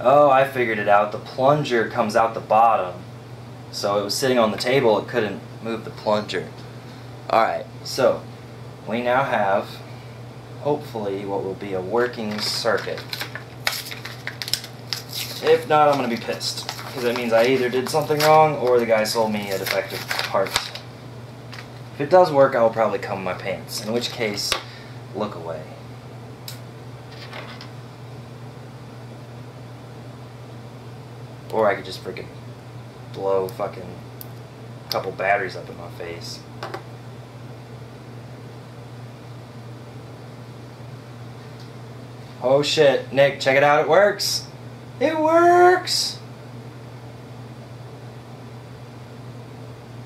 Oh, I figured it out. The plunger comes out the bottom. So it was sitting on the table, it couldn't move the plunger. Alright, so we now have hopefully what will be a working circuit. If not, I'm going to be pissed. Because that means I either did something wrong or the guy sold me a defective part. If it does work, I will probably come in my pants. In which case, look away. Or I could just freaking blow fucking couple batteries up in my face. Oh shit, Nick, check it out, it works! It works!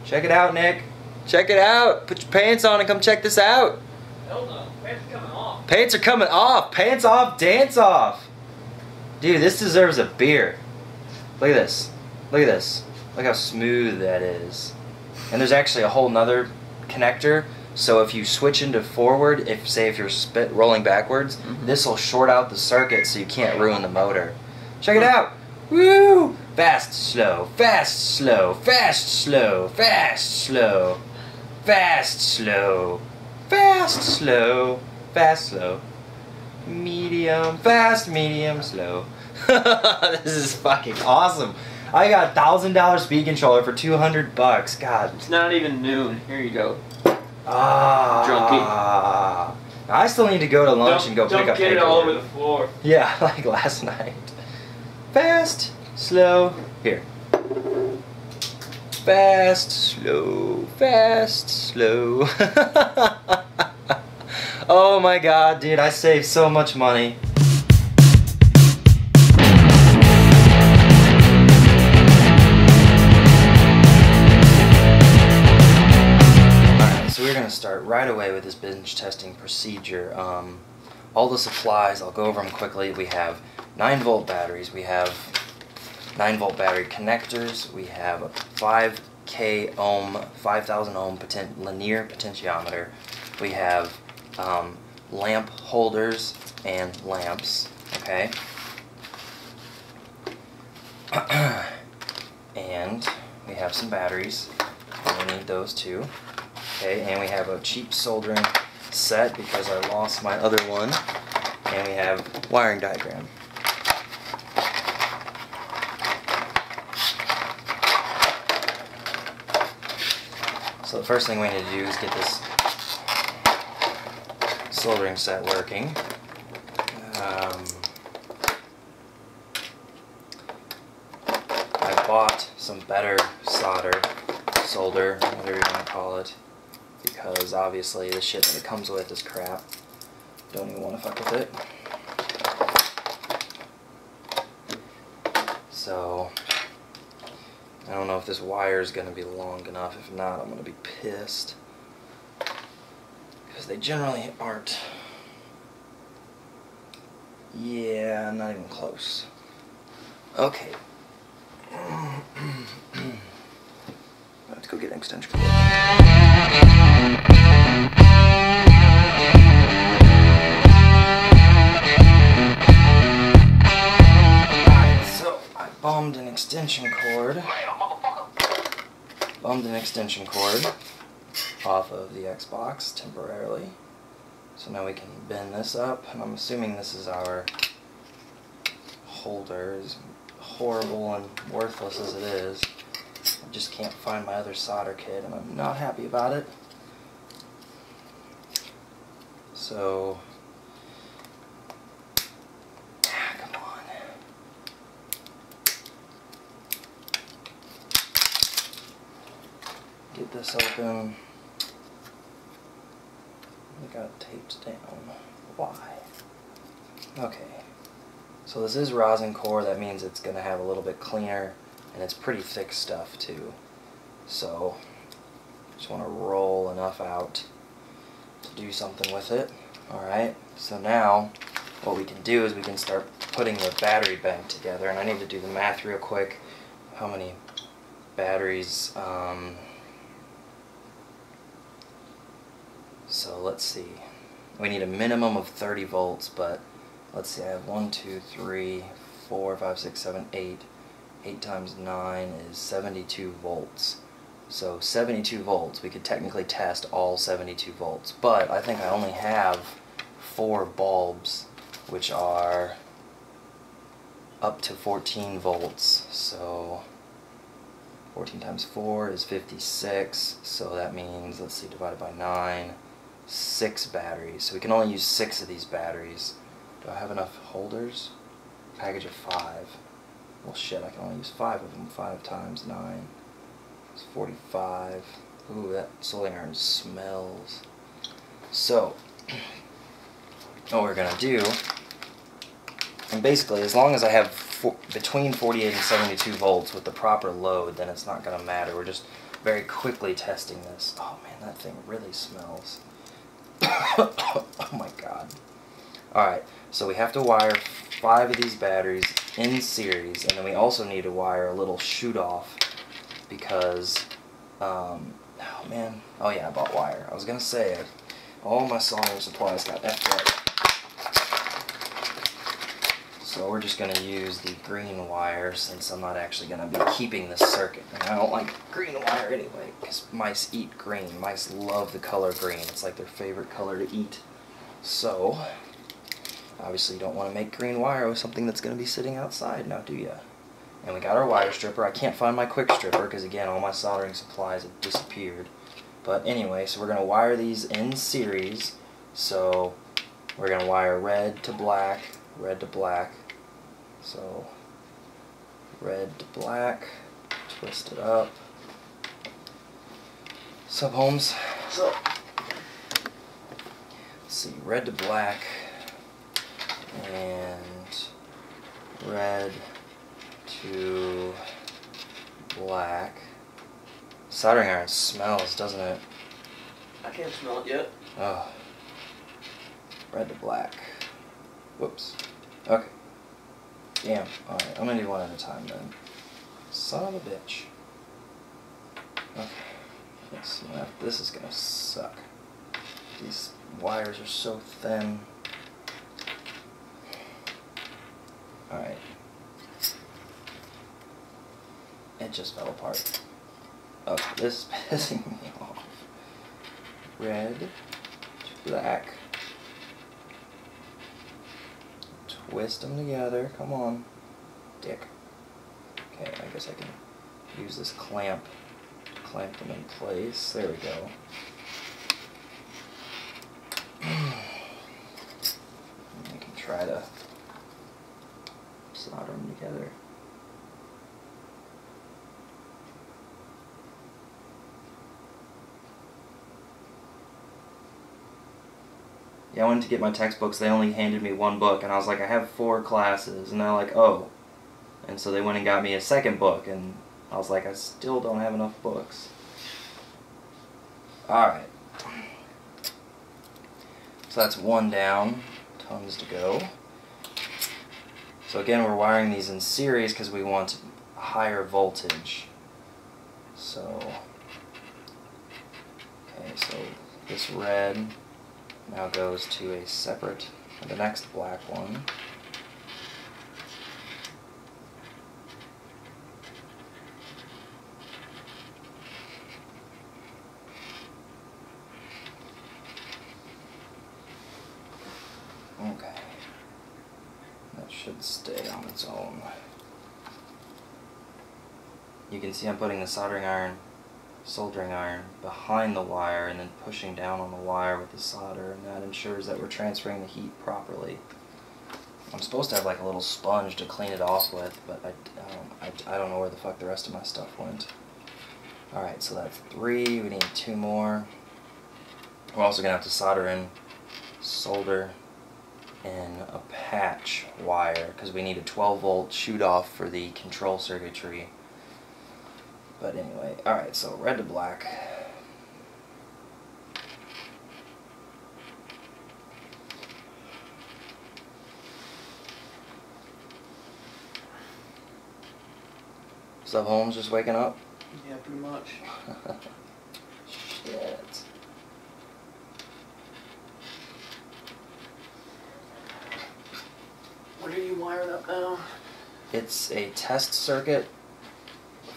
Check it out, Nick. Check it out. Put your pants on and come check this out. Hell no. Pants are coming off. Pants are coming off. Pants off, dance off. Dude, this deserves a beer. Look at this. Look at this. Look how smooth that is. And there's actually a whole nother connector. So if you switch into forward, if say if you're spit rolling backwards, Mhm. this will short out the circuit so you can't ruin the motor. Check it out. Woo! Fast, slow, fast, slow, fast, slow, fast, slow, fast, slow, fast, slow, fast, slow, medium, fast, medium, slow. this is fucking awesome. I got a thousand dollar speed controller for two hundred bucks. God. It's not even noon. Here you go. Ah. Drunkie. I still need to go to lunch don't, and go don't pick up get it all over the floor. Yeah, like last night. Fast, slow, here. Fast, slow, fast, slow. oh my god, dude, I saved so much money. We're going to start right away with this bench testing procedure. Um, all the supplies, I'll go over them quickly. We have 9 volt batteries, we have 9 volt battery connectors, we have a 5k ohm, 5000 ohm poten- linear potentiometer, we have um, lamp holders and lamps, okay? and we have some batteries, we need those too. Okay, and we have a cheap soldering set because I lost my other one. And we have wiring diagram. So the first thing we need to do is get this soldering set working. Um, I bought some better solder, solder, whatever you want to call it, because obviously the shit that it comes with is crap. Don't even want to fuck with it. So, I don't know if this wire is going to be long enough. If not, I'm going to be pissed. Because they generally aren't. Yeah, not even close. Okay. Let's go get an extension cord. So I bummed an extension cord. Bummed an extension cord off of the Xbox temporarily. So now we can bend this up, and I'm assuming this is our holder. As horrible and worthless as it is, I just can't find my other solder kit, and I'm not happy about it. So, ah, come on. Get this open. I got taped down. Why? Okay. So this is rosin core, that means it's going to have a little bit cleaner, and it's pretty thick stuff too. So, just want to roll enough out to do something with it. Alright, so now what we can do is we can start putting the battery bank together, and I need to do the math real quick. How many batteries? Um, so let's see. We need a minimum of 30 volts, but let's see, I have one, two, three, four, five, six, seven, eight. 8 times 9 is 72 volts. So 72 volts, we could technically test all 72 volts, but I think I only have four bulbs which are up to 14 volts. So 14 times 4 is 56, so that means, let's see, divided by 9, 6 batteries. So we can only use 6 of these batteries. Do I have enough holders? Package of 5. Well shit, I can only use 5 of them. 5 times 9 is 45. Ooh, that soldering iron smells. So, what we're going to do, and basically as long as I have four, between 48 and 72 volts with the proper load, then it's not going to matter. We're just very quickly testing this. Oh man, that thing really smells. oh my god. Alright, so we have to wire five of these batteries in series, and then we also need to wire a little shoot off because, um, oh man, oh yeah, I bought wire. I was gonna say, all my soldering supplies got effed up. So we're just to use the green wire since I'm not actually to be keeping this circuit. And I don't like green wire anyway because mice eat green. Mice love the color green. It's like their favorite color to eat. So, obviously you don't want to make green wire with something that's going to be sitting outside now, do ya? And we got our wire stripper. I can't find my quick stripper because again all my soldering supplies have disappeared. But anyway, so we're going to wire these in series. So we're going to wire red to black, red to black, so red to black, twist it up. Sub Holmes. So let's see, red to black and red to black. Soldering iron smells, doesn't it? I can't smell it yet. Oh. Red to black. Whoops. Okay. Damn. Alright, I'm gonna do one at a time then. Son of a bitch. Okay. Let's see. This is gonna suck. These wires are so thin. Alright. It just fell apart. Okay, this is pissing me off. Red to black. Twist them together. Come on. Dick. Okay, I guess I can use this clamp to clamp them in place. There we go. I can try to solder them together. yeah, I went to get my textbooks. They only handed me one book, and I was like, I have four classes, and they're like, oh, and so they went and got me a second book, and I was like, I still don't have enough books. All right. So that's one down, tons to go. So again, we're wiring these in series because we want higher voltage. So, okay, so this red now goes to a separate, the next black one. Okay. That should stay on its own. You can see I'm putting the soldering iron soldering iron behind the wire and then pushing down on the wire with the solder and that ensures that we're transferring the heat properly. I'm supposed to have like a little sponge to clean it off with, but I, um, I, I don't know where the fuck the rest of my stuff went. Alright, so that's three, we need two more. We're also going to have to solder in, solder in a patch wire because we need a 12 volt shoot off for the control circuitry but anyway, alright, so red to black. Sub Holmes just waking up? Yeah, pretty much. Shit. What are you wired up now? It's a test circuit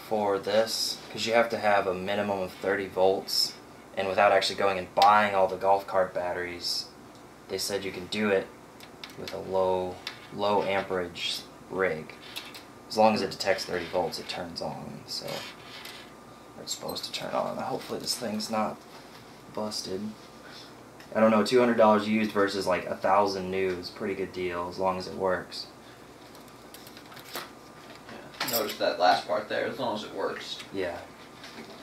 for this because you have to have a minimum of 30 volts, and without actually going and buying all the golf cart batteries, they said you can do it with a low low amperage rig. As long as it detects 30 volts, it turns on. So it's supposed to turn on. Hopefully this thing's not busted. I don't know, $200 used versus like a thousand new is a pretty good deal as long as it works. Yeah. Notice that last part there, as long as it works. Yeah.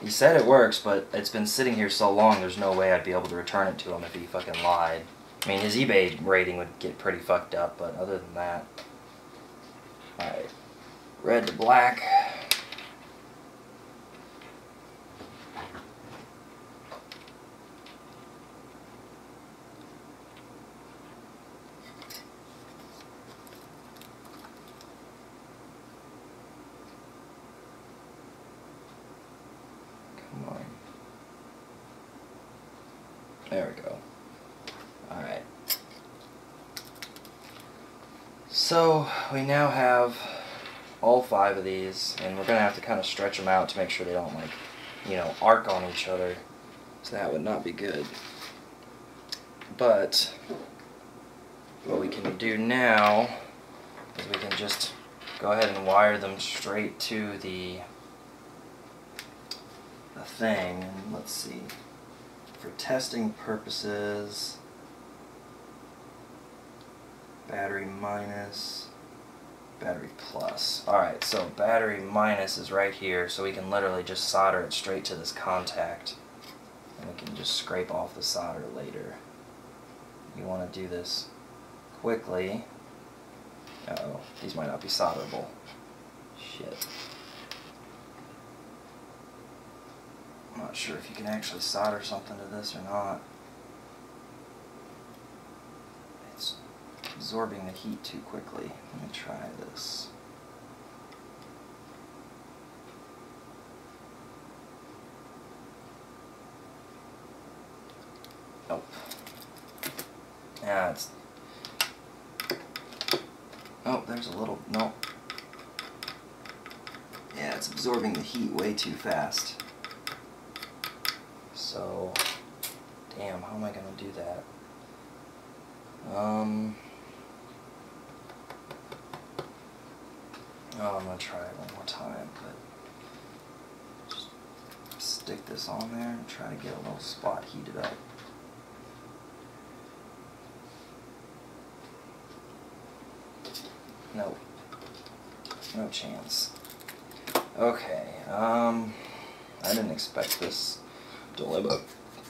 He said it works, but it's been sitting here so long, there's no way I'd be able to return it to him if he fucking lied. I mean, his eBay rating would get pretty fucked up, but other than that. Alright. Red to black. Come on. There we go. Alright. So, we now have all five of these, and we're going to have to kind of stretch them out to make sure they don't, like, you know, arc on each other. So that would not be good. But, what we can do now is we can just go ahead and wire them straight to the, the thing. And let's see. For testing purposes, battery minus, battery plus. Alright, so battery minus is right here, so we can literally just solder it straight to this contact. And we can just scrape off the solder later. You want to do this quickly. Uh oh these might not be solderable. Shit. I'm not sure if you can actually solder something to this or not. It's absorbing the heat too quickly. Let me try this. Nope. Yeah, it's... Oh, there's a little... Nope. Yeah, it's absorbing the heat way too fast. So, damn, how am I gonna do that? Um, oh, I'm gonna try it one more time, but just stick this on there and try to get a little spot heated up. Nope. No chance. Okay, um, I didn't expect this dilemma.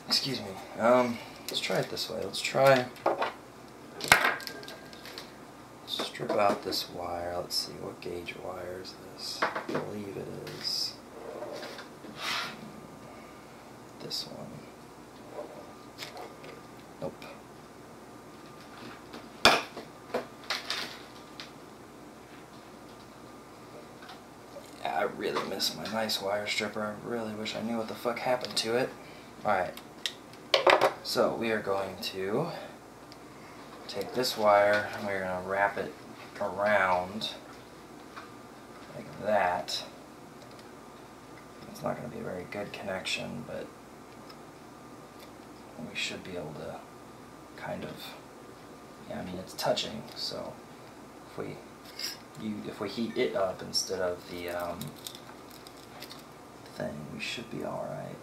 Excuse me. Um, let's try it this way. Let's try. Strip out this wire. Let's see, what gauge wire is this? I believe it is this one. Nope. Yeah, I miss my nice wire stripper. I really wish I knew what the fuck happened to it. Alright. So we are going to take this wire and we're going to wrap it around like that. It's not going to be a very good connection, but we should be able to kind of, yeah, I mean it's touching, so if we you if we heat it up instead of the um, thing, we should be all right.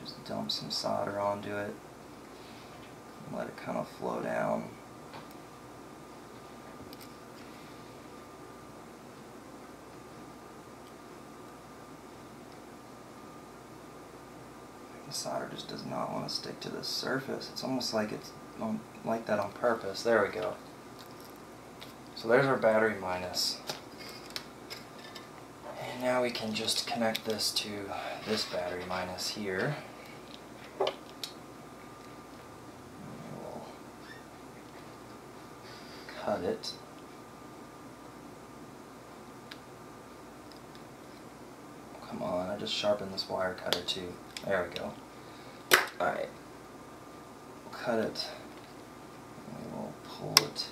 Just dump some solder onto it and let it kind of flow down. The solder just does not want to stick to the surface. It's almost like it's on, like that on purpose. There we go. So there's our battery minus. And now we can just connect this to this battery minus here. We'll cut it. Come on, I just sharpened this wire cutter too. There we go. Alright. We'll cut it. We will pull it.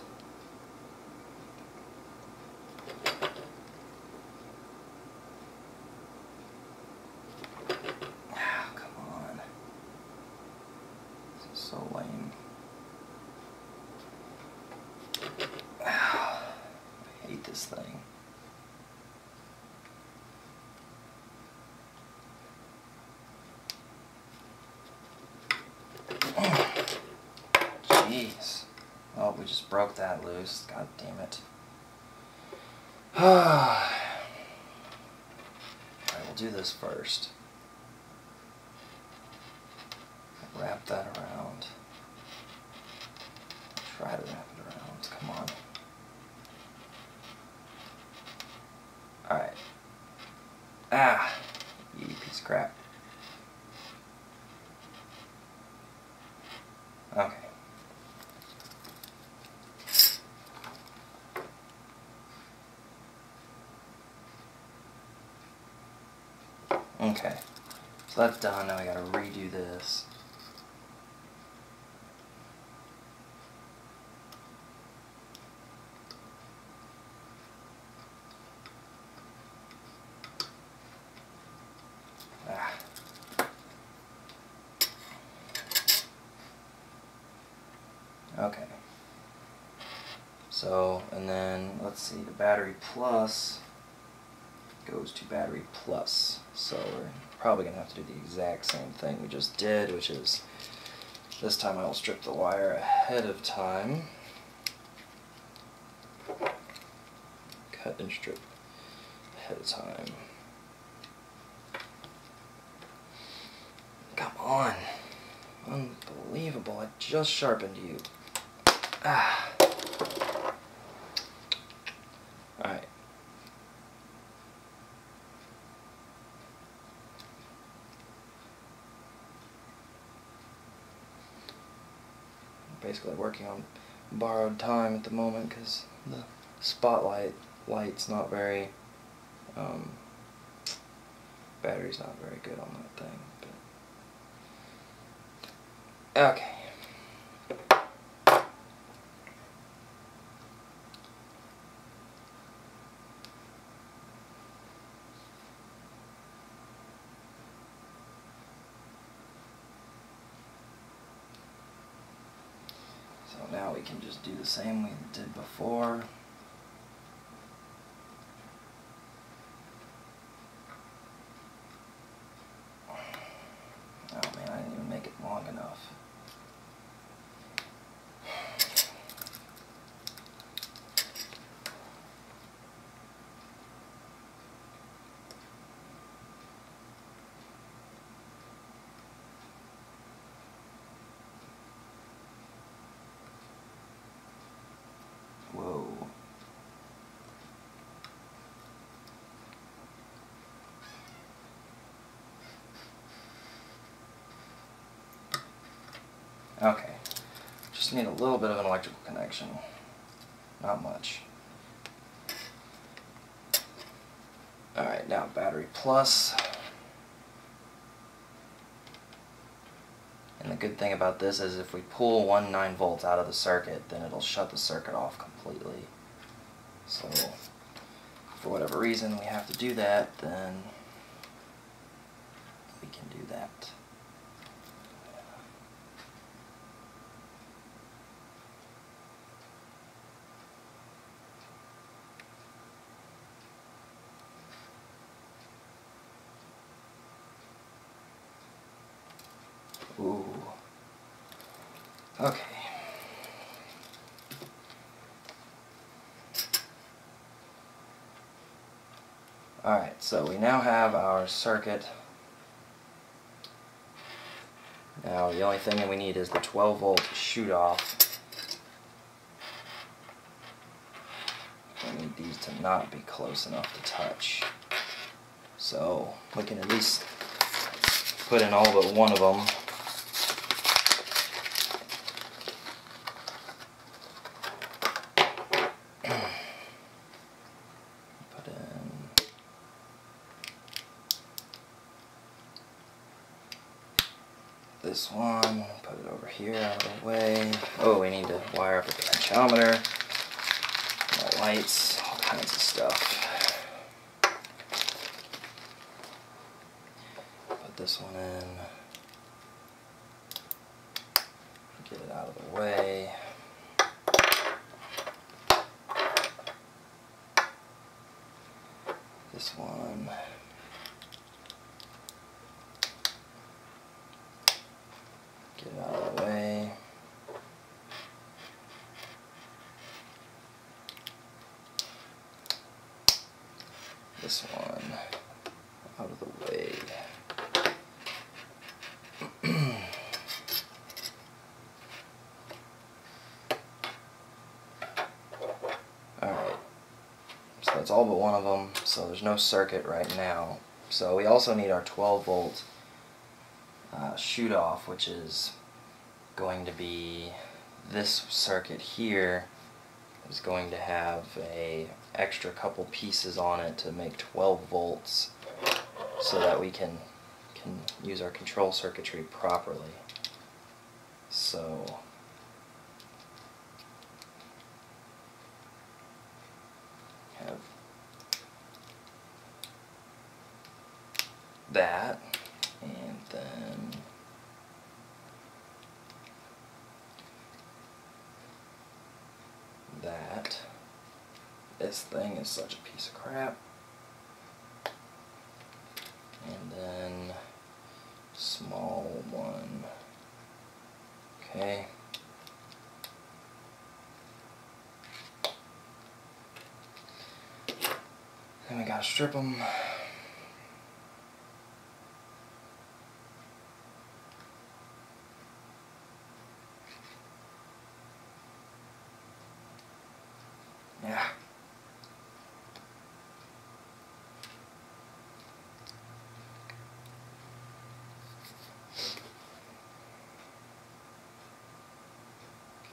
Ah, come on. This is so lame. Ah, I hate this thing. Jeez. Oh, we just broke that loose. God damn it. Alright, we'll do this first. Wrap that around. Try to wrap it around. Come on. Alright. Ah! You piece of crap. Okay. Okay. So that's done. Now we gotta redo this. Ah. Okay. So, and then, let's see, the battery plus goes to battery plus. So we're probably going to have to do the exact same thing we just did, which is this time I will strip the wire ahead of time. Cut and strip ahead of time. Come on. Unbelievable. I just sharpened you. Ah. Alright. Basically working on borrowed time at the moment because the spotlight light's not very, um, battery's not very good on that thing. But okay. So now we can just do the same we did before. Oh man, I didn't even make it long enough. Whoa. Okay. Just need a little bit of an electrical connection. Not much. Alright, now battery plus. And the good thing about this is if we pull one 9 volts out of the circuit, then it'll shut the circuit off completely. So, for whatever reason we have to do that, then we can do that. Ooh. Okay. Alright, so we now have our circuit. Now the only thing that we need is the 12 volt shoot off. We need these to not be close enough to touch. So we can at least put in all but one of them. Put in this this one, put it over here out of the way. Oh, we need to wire up a potentiometer, the lights, all kinds of stuff. Put this one in. Get it out of the way. This one. Get it out of the way. This one out of the way. Alright, so that's all but one of them, so there's no circuit right now. So we also need our 12 volt uh, shoot off, which is going to be this circuit here is going to have a extra couple pieces on it to make 12 volts so that we can can use our control circuitry properly. So have that and then that this thing is such a piece of crap. And then small one. Okay. Then we gotta strip them Yeah.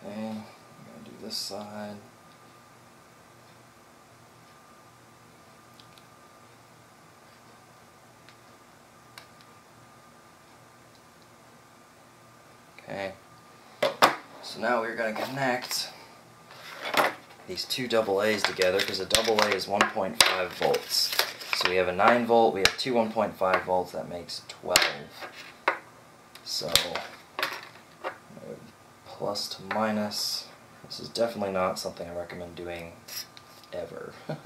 Okay, I'm gonna do this side. Okay, so now we're gonna connect these two double A's together because a double A is 1.5 volts. So we have a 9 volt, we have two 1.5 volts, that makes 12. So, plus to minus, this is definitely not something I recommend doing ever.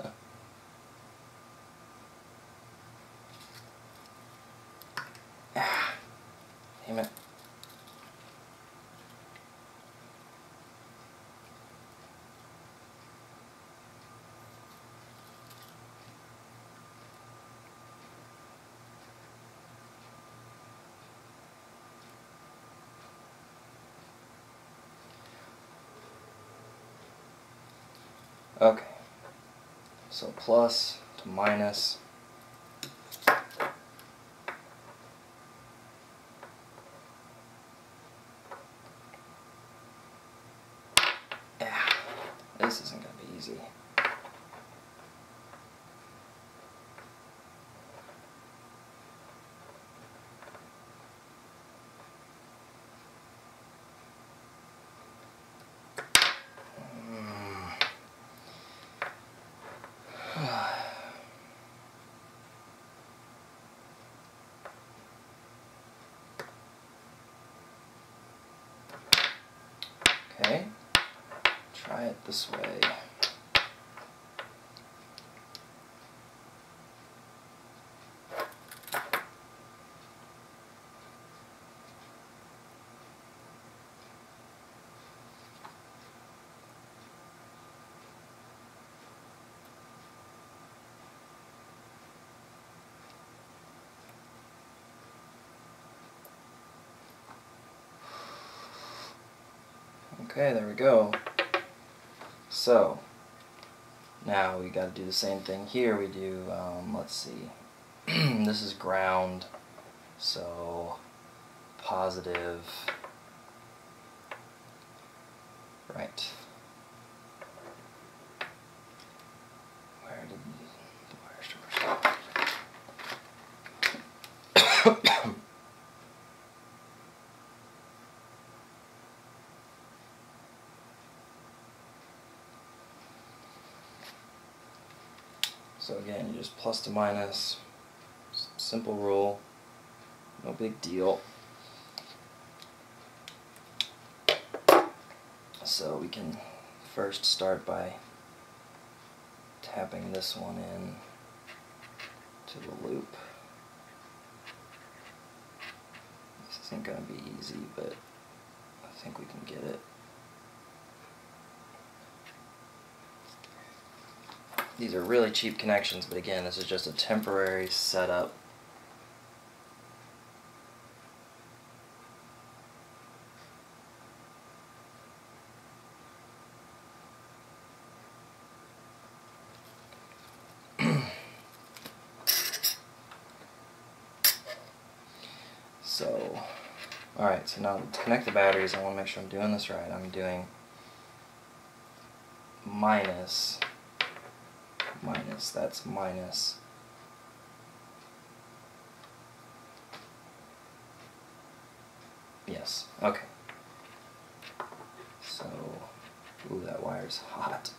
ah, damn it. Okay. So plus to minus. Yeah, this isn't going to be easy. Okay, try it this way. Okay, there we go. So, now we got to do the same thing here. We do, um, let's see, this is ground, so positive, right. Where did the wire stripper stop? So again, you just plus to minus, simple rule, no big deal. So we can first start by tapping this one in to the loop. This isn't going to be easy, but I think we can get it. These are really cheap connections, but again, this is just a temporary setup. so, alright, so now to connect the batteries, I want to make sure I'm doing this right. I'm doing minus minus, that's minus. Yes, okay. So, ooh, that wire's hot.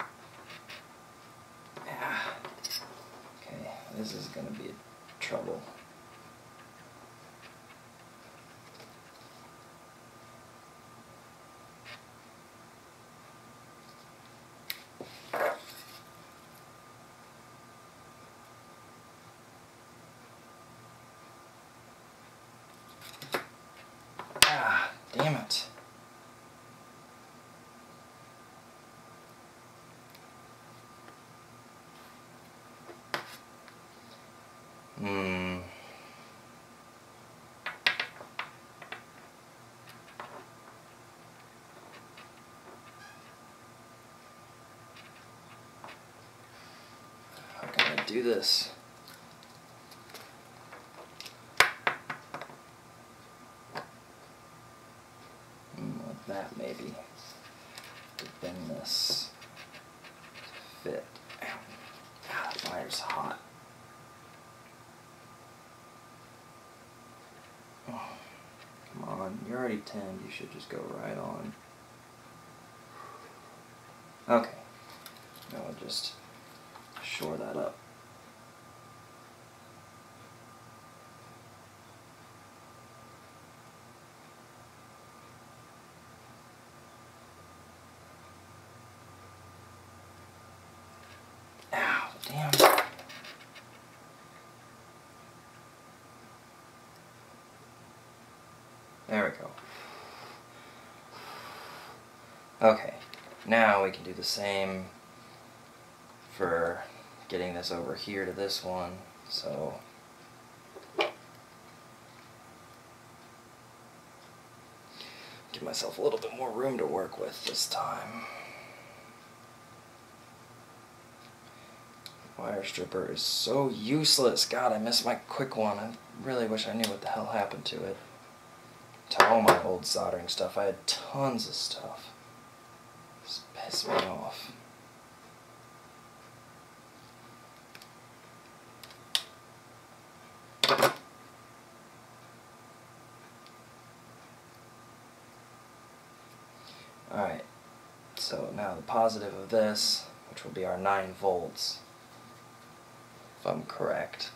Yeah. Okay, this is gonna be trouble. Ah, damn it. Hmm. How can I do this? Mm, that maybe. To bend this to fit. Ow. Ah, the fire's hot. Oh, come on, you're already 10. You should just go right on. Okay. Now I'll just shore that up. Ow, damn. There we go. Okay, now we can do the same for getting this over here to this one. So give myself a little bit more room to work with this time. Wire stripper is so useless. God, I missed my quick one. I really wish I knew what the hell happened to it. To all my old soldering stuff, I had tons of stuff. This pissed me off. Alright, so now the positive of this, which will be our 9 volts, I'm correct,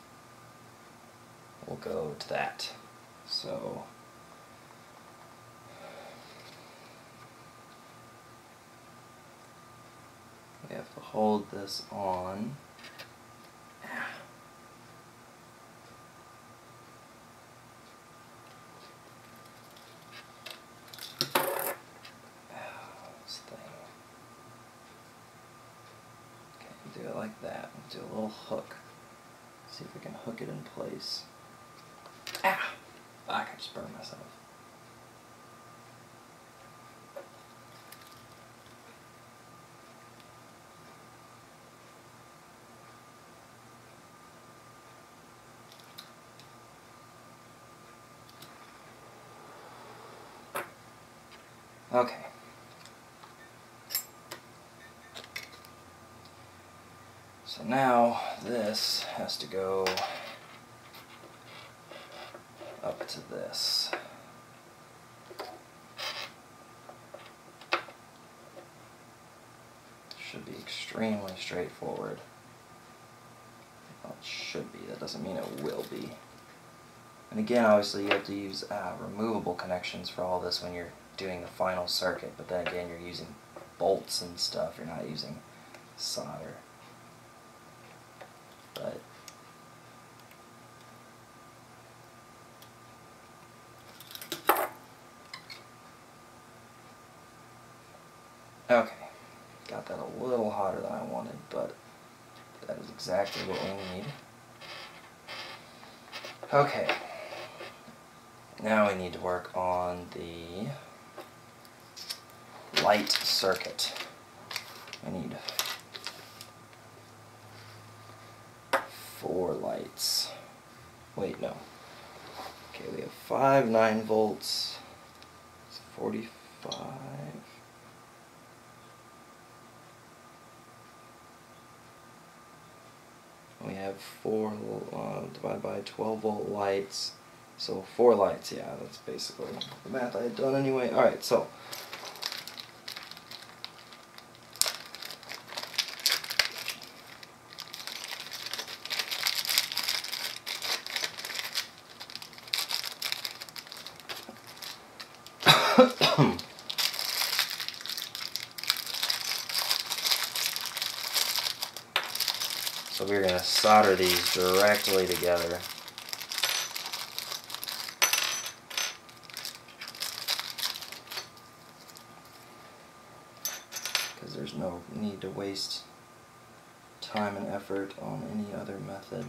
We'll go to that. So we have to hold this on. This thing. Okay, do it like that. Do a little hook. See if we can hook it in place. Ah! I can just burn myself. Okay. So now this has to go up to this. Should be extremely straightforward. it should be. That doesn't mean it will be. And again, obviously, you have to use uh, removable connections for all this when you're doing the final circuit. But then again, you're using bolts and stuff. You're not using solder. But Okay, got that a little hotter than I wanted, but that is exactly what we need. Okay, now we need to work on the light circuit. I need four lights. Wait, no. Okay, we have five 9 volts. It's 45. We have four uh, divided by 12 volt lights. So four lights, yeah, that's basically the math I had done anyway. Alright, so so we're going to solder these directly together. Because there's no need to waste time and effort on any other method.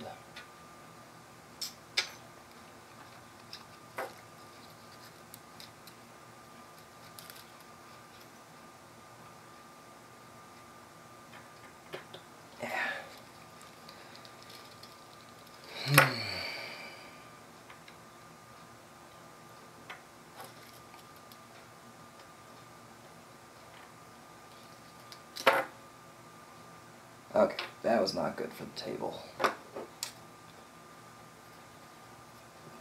Hmm. Okay, that was not good for the table.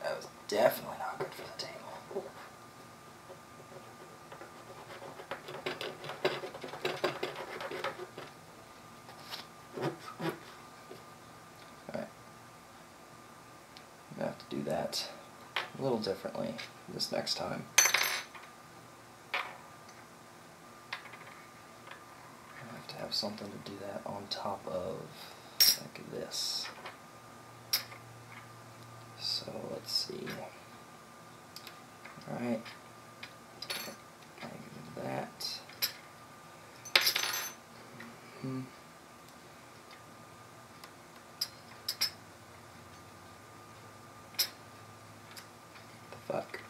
That was definitely not good for the table. Alright. I'm gonna have to do that a little differently this next time. I have to have something to do that on top of like this. So let's see. Alright. Negative that. Hmm. The fuck?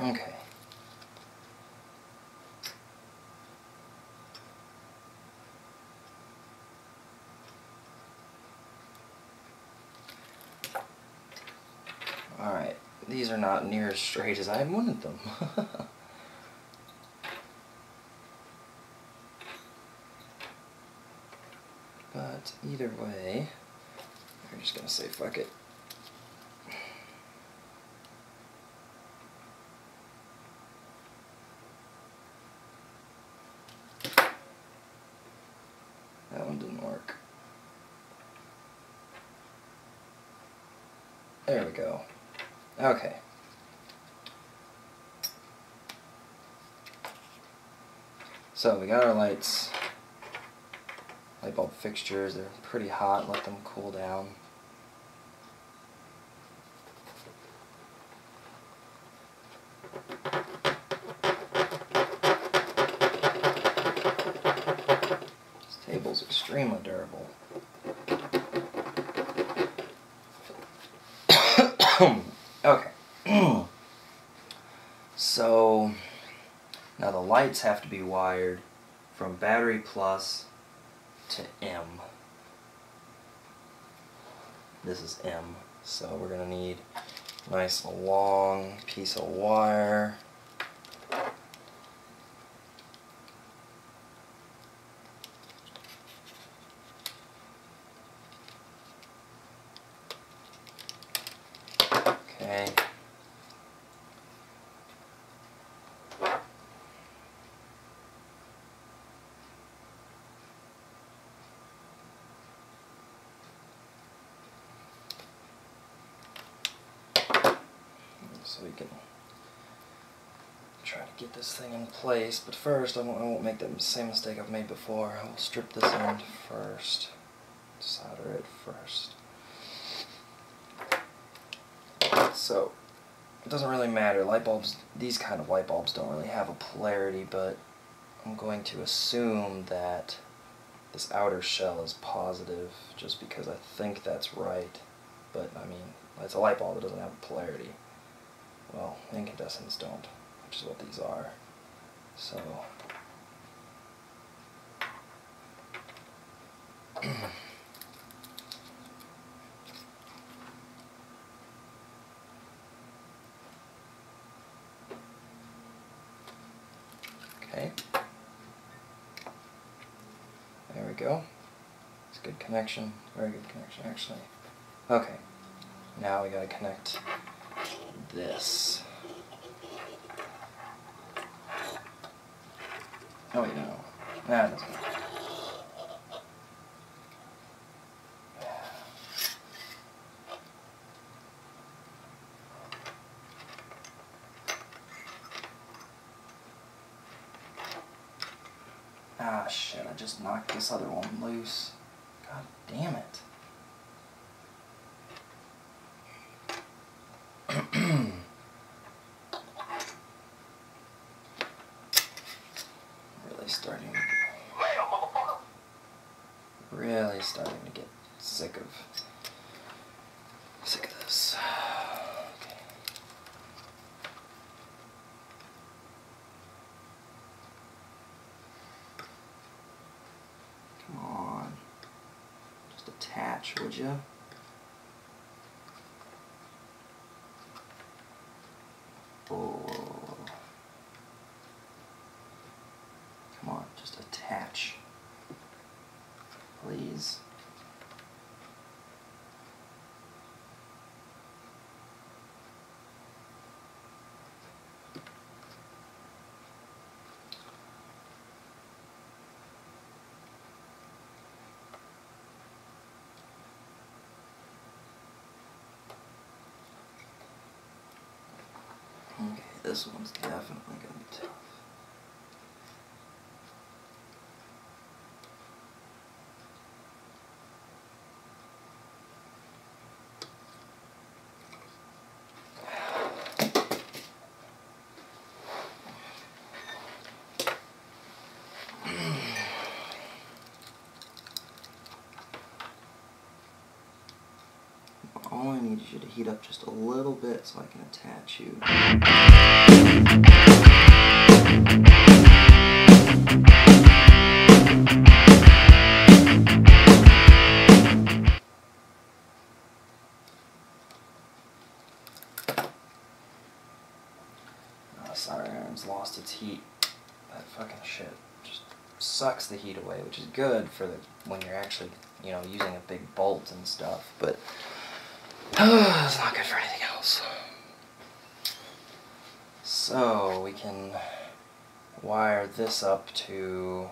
Okay. Alright, these are not near as straight as I wanted them. but either way, I'm just gonna say fuck it. That one didn't work. There we go. Okay. So we got our lights, light bulb fixtures, they're pretty hot, let them cool down. This table's extremely durable. okay. so have to be wired from battery plus to M. This is M. So we're going to need a nice long piece of wire. Okay. So we can try to get this thing in place. But first, I won't, I won't make the same mistake I've made before. I will strip this end first, solder it first. So, it doesn't really matter. Light bulbs, these kind of light bulbs don't really have a polarity, but I'm going to assume that this outer shell is positive just because I think that's right. But, I mean, it's a light bulb, it doesn't have a polarity. Well, incandescents don't, which is what these are. So... Okay. There we go. It's a good connection. Very good connection, actually. Okay. Now we gotta connect this. Oh wait, no. It doesn't. Ah, shit, I just knocked this other one loose. God damn it. really starting really starting to get sick of sick of this. Okay. Come on. Just attach, would you? Oh. Come on, just attach. Please. Okay, this one's definitely gonna be tough. All I need is you to heat up just a little bit so I can attach you. Uh, Sorry, iron's lost its heat. That fucking shit just sucks the heat away, which is good for the when you're actually, you know, using a big bolt and stuff, but it's not good for anything else. So we can wire this up to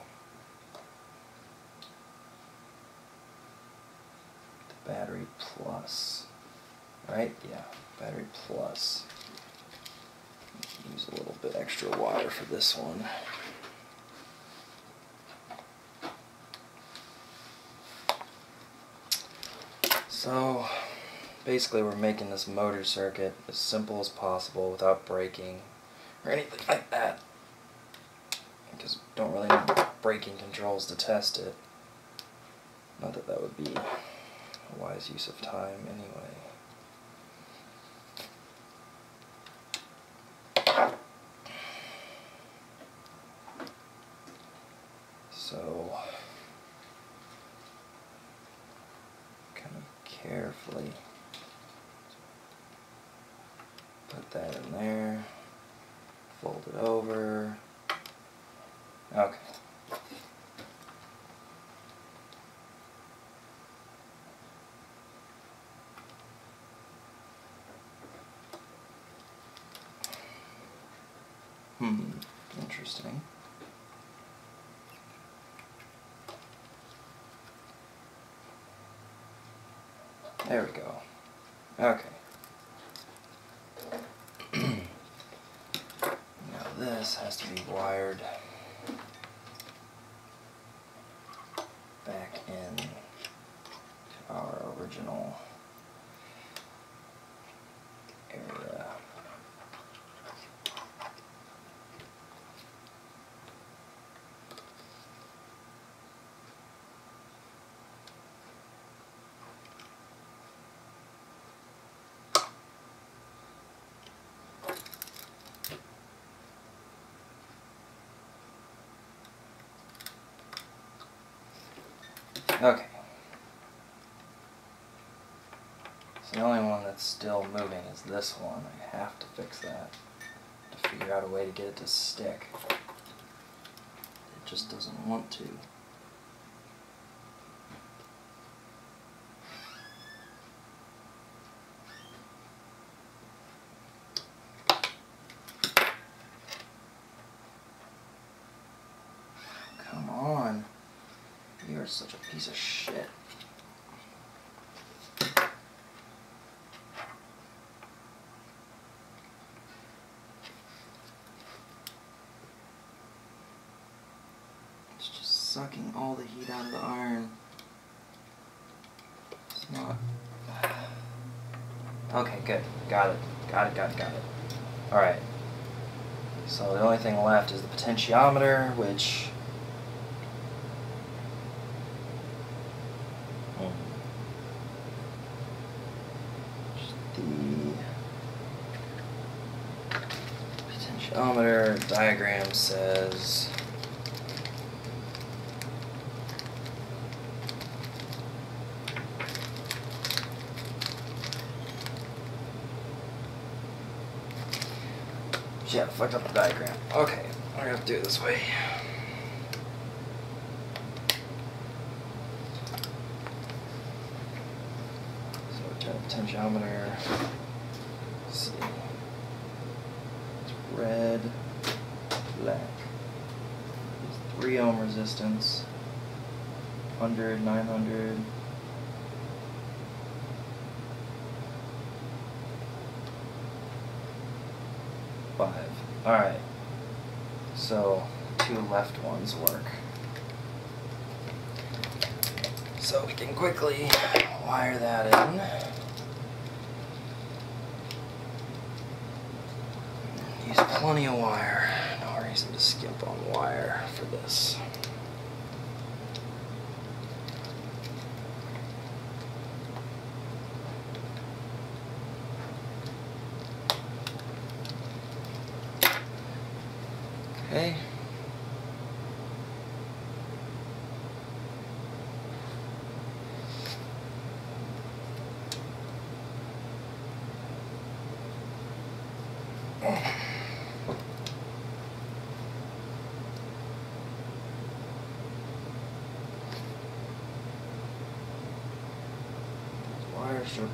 the battery plus, right? Yeah, battery plus. Use a little bit extra wire for this one. So basically we're making this motor circuit as simple as possible without braking or anything like that. Because we don't really need braking controls to test it. Not that that would be a wise use of time anyway. So, kind of carefully put that in there, fold it over. Okay. Hmm, interesting. There we go. Okay. This has to be wired back in to our original Okay. So the only one that's still moving is this one. I have to fix that to figure out a way to get it to stick. It just doesn't want to. Come on. You're such a piece of shit. It's just sucking all the heat out of the iron. It's not. Okay, good. Got it. Got it, got it, got it. Alright. So the only thing left is the potentiometer, which Hmm. The potentiometer diagram says Yeah, fucked up the diagram. Okay, I'm gonna have to do it this way. So turn the potentiometer. Let's see. It's red, black. It's three resistance. 100, 900. Five. Alright. So, two left ones work. So we can quickly wire that in. Use plenty of wire. No reason to skimp on wire for this. Okay.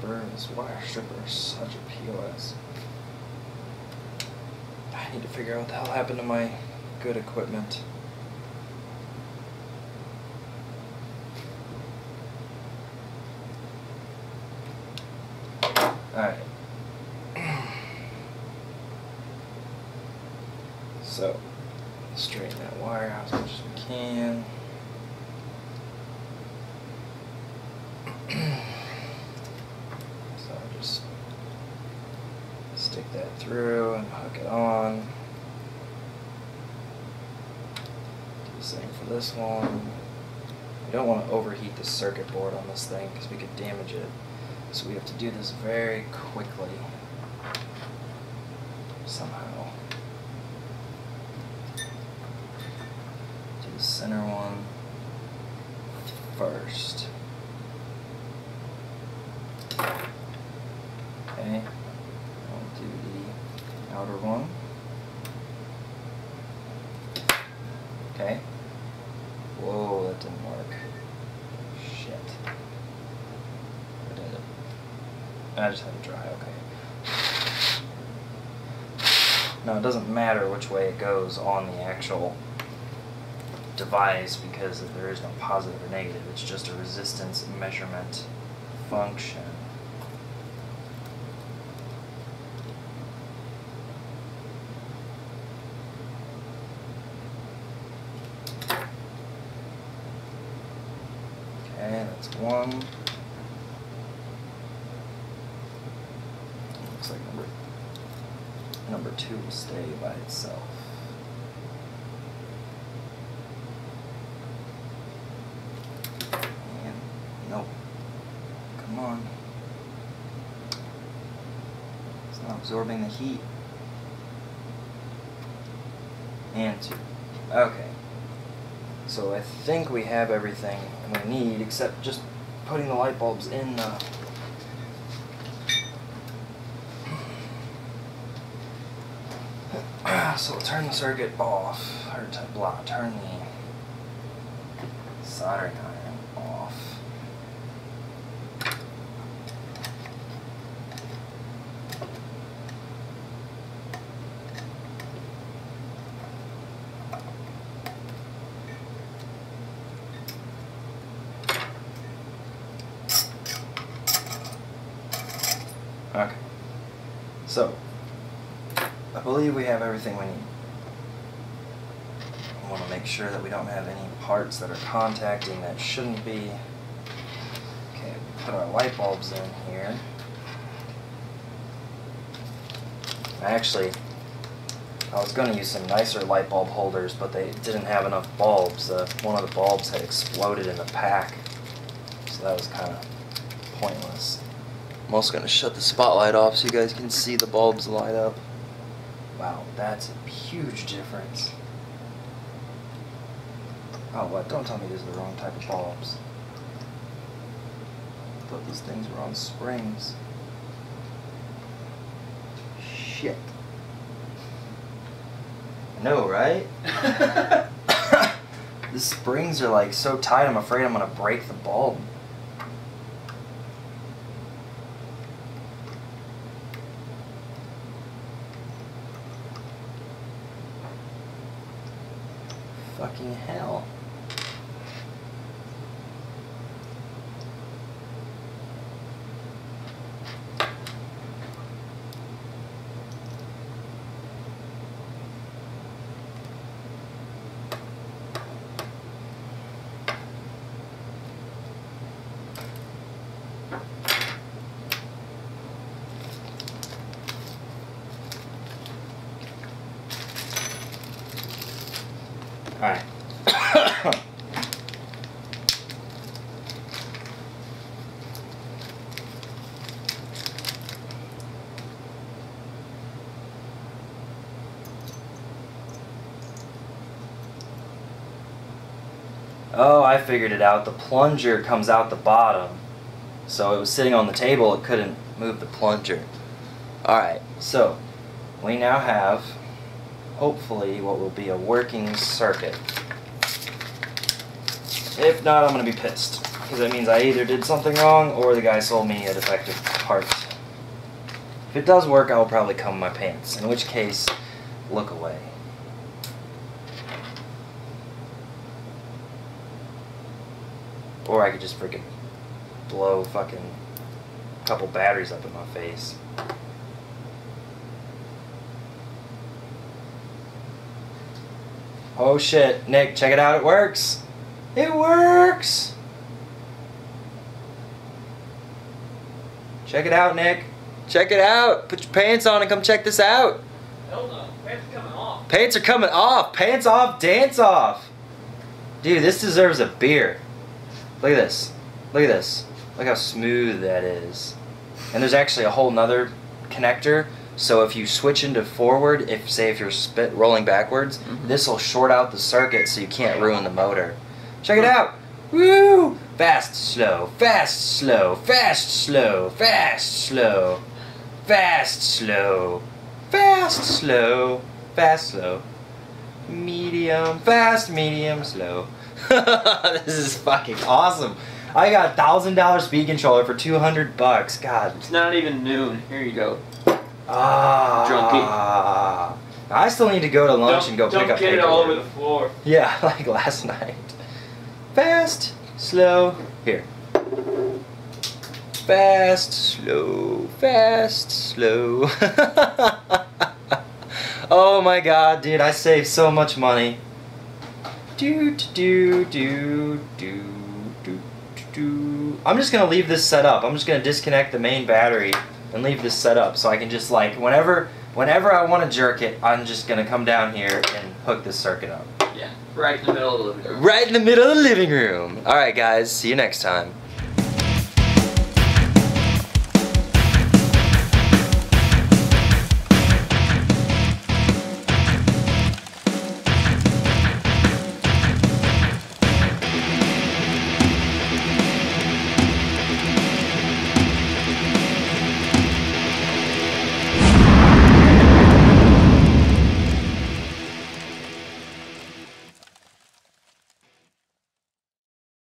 Wire stripper, this wire stripper is such a POS. I need to figure out what the hell happened to my good equipment. Alright. So, straighten that wire out as much as we can. so just stick that through and hook it on. Do the same for this one. We don't want to overheat the circuit board on this thing because we could damage it. So we have to do this very quickly. Somehow. Do the center one first. Okay. I'll do the outer one. Okay. Whoa, that didn't work. Shit. Or did it? I just had it dry, okay. Now it doesn't matter which way it goes on the actual device because there is no positive or negative. It's just a resistance measurement function. That's one. Looks like number number two will stay by itself. And nope. Come on. It's not absorbing the heat. And two. Okay. So I think we have everything we need except just putting the light bulbs in the so we'll turn the circuit off, or blah, turn the soldering iron off. Okay. So, I believe we have everything we need. I want to make sure that we don't have any parts that are contacting that shouldn't be. Okay, put our light bulbs in here. Actually, I was going to use some nicer light bulb holders, but they didn't have enough bulbs. Uh, one of the bulbs had exploded in the pack, so that was kind of pointless. I'm also going to shut the spotlight off so you guys can see the bulbs light up. Wow, that's a huge difference. Oh, what? Don't tell me these are the wrong type of bulbs. I thought these things were on springs. Shit. I know, right? the springs are like so tight, I'm afraid I'm gonna break the bulb. Fucking hell. Alright. oh, I figured it out. The plunger comes out the bottom. So it was sitting on the table, it couldn't move the plunger. Alright, so we now have hopefully what will be a working circuit. If not, I'm going to be pissed. Because that means I either did something wrong or the guy sold me a defective part. If it does work, I will probably come my pants. In which case, look away. Or I could just freaking blow fucking couple batteries up in my face. Oh shit, Nick, check it out, it works! It works! Check it out, Nick. Check it out. Put your pants on and come check this out. Hell no. Pants are coming off. Pants are coming off. Pants off, dance off. Dude, this deserves a beer. Look at this. Look at this. Look how smooth that is. And there's actually a whole nother connector. So if you switch into forward, if say if you're spit rolling backwards, Mhm. this will short out the circuit so you can't ruin the motor. Check it out. Woo! Fast, slow, fast, slow, fast, slow, fast, slow, fast, slow, fast, slow, fast, slow, medium, fast, medium, slow. this is fucking awesome. I got a thousand dollar speed controller for two hundred bucks. God. It's not even noon. Here you go. Ah. I still need to go to lunch don't, and go don't pick up get it all over the floor. Yeah, like last night. Fast, slow, here. Fast, slow, fast, slow. oh my god, dude, I saved so much money. Do do do do do do I'm just gonna leave this set up. I'm just gonna disconnect the main battery and leave this set up so I can just like whenever whenever I want to jerk it, I'm just gonna come down here and hook this circuit up. Yeah, right in the middle of the living room. Right in the middle of the living room. All right, guys. See you next time.